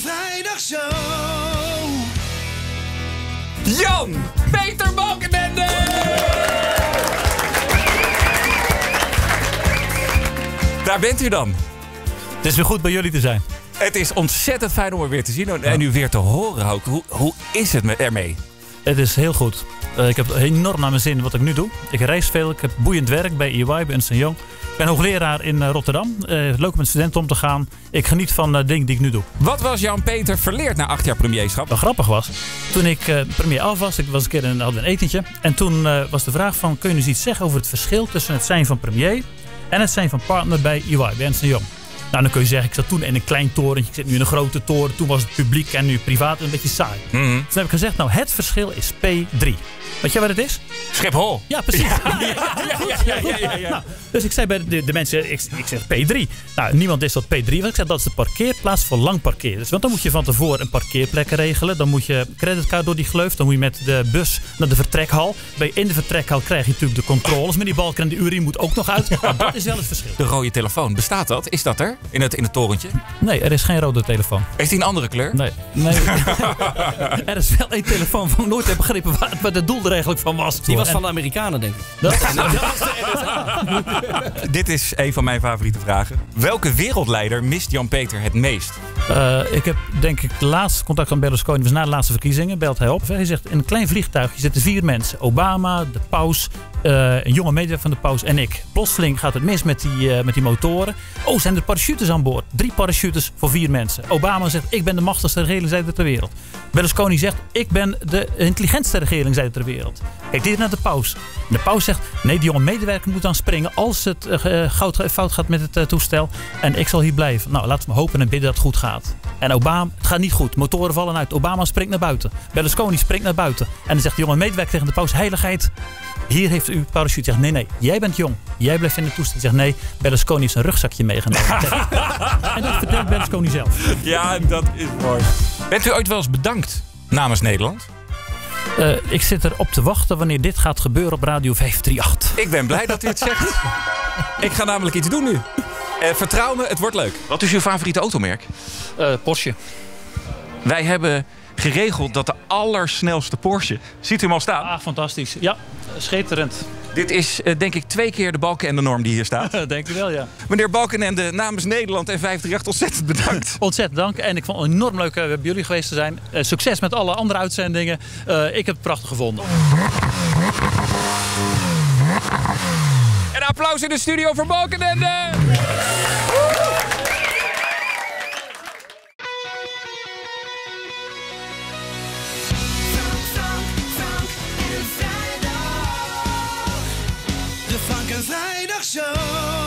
Vrijdag zo, Jan Peter Balkenende. Daar bent u dan. Het is weer goed bij jullie te zijn. Het is ontzettend fijn om er weer te zien en, u weer te horen ook. Hoe, hoe is het ermee? Het is heel goed. Uh, ik heb enorm naar mijn zin wat ik nu doe. Ik reis veel, ik heb boeiend werk bij EY, bij Ernst Young. Ik ben hoogleraar in uh, Rotterdam. Uh, leuk om met studenten om te gaan. Ik geniet van de dingen die ik nu doe. Wat was Jan-Peter verleerd na acht jaar premierschap? Wat grappig was, toen ik premier af was, ik was een keer een, hadden een etentje. En toen was de vraag van, kun je eens iets zeggen over het verschil tussen het zijn van premier en het zijn van partner bij EY, bij Ernst Young? Nou, dan kun je zeggen, ik zat toen in een klein torentje. Ik zit nu in een grote toren. Toen was het publiek en nu privaat een beetje saai. Mm -hmm. Dus heb ik gezegd, nou, het verschil is P3. Weet je wat het is? Schiphol. Ja, precies. Nou, dus ik zei bij de, de mensen, ik, ik, zeg P3. Nou, niemand is dat P3. Want ik zeg, dat is de parkeerplaats voor lang parkeren. Dus, want dan moet je van tevoren een parkeerplek regelen. Dan moet je creditcard door die gleuf. Dan moet je met de bus naar de vertrekhal. Bij in de vertrekhal krijg je natuurlijk de controles. Maar die balken en de urine moet ook nog uit. Maar dat is wel het verschil. De rode telefoon, bestaat dat? Is dat er? In het, in het torentje? Nee, er is geen rode telefoon. Heeft hij een andere kleur? Nee. nee. er is wel één telefoon van ik nooit heb begrepen wat het doel er eigenlijk van was. Die was van de Amerikanen, denk ik. Dat, Dit is een van mijn favoriete vragen. Welke wereldleider mist Jan-Peter het meest? Uh, ik heb denk ik laatst contact met Berlusconi. was na de laatste verkiezingen. Belt hij op. Hij zegt in een klein vliegtuigje zitten vier mensen. Obama, de paus, uh, een jonge medewerker van de paus en ik. Plotseling gaat het mis met die, uh, met die motoren. Oh, zijn er parachutes aan boord? Drie parachutes voor vier mensen. Obama zegt, ik ben de machtigste regeringsleider ter wereld. Berlusconi zegt, ik ben de intelligentste regeringsleider ter wereld. Kijk, dit naar de paus. De paus zegt, nee, die jonge medewerker moet dan springen als het uh, fout gaat met het toestel. En ik zal hier blijven. Nou, laten we hopen en bidden dat het goed gaat. En Obama, het gaat niet goed. Motoren vallen uit. Obama springt naar buiten. Berlusconi springt naar buiten. En dan zegt de jonge medewerker tegen de paus, heiligheid. Hier heeft u parachute. Zegt nee, nee, jij bent jong. Jij blijft in de toestel. Zegt nee, Berlusconi heeft zijn rugzakje meegenomen. en dat vertelt Berlusconi zelf. Ja, dat is mooi. Bent u ooit wel eens bedankt namens Nederland? Uh, ik zit erop te wachten wanneer dit gaat gebeuren op Radio 538. Ik ben blij dat u het zegt. ik ga namelijk iets doen nu. Uh, vertrouw me, het wordt leuk. Wat is uw favoriete automerk? Uh, Porsche. Wij hebben geregeld dat de allersnelste Porsche. Ziet u hem al staan? Ah, fantastisch. Ja, schitterend. Dit is uh, denk ik twee keer de balken en de norm die hier staat. denk ik wel, ja. Meneer Balkenende, namens Nederland en 538 ontzettend bedankt. ontzettend dank. En ik vond het enorm leuk uh, bij jullie geweest te zijn. Uh, succes met alle andere uitzendingen. ik heb het prachtig gevonden. En applaus in de studio voor Balkenende. Vrijdag Show.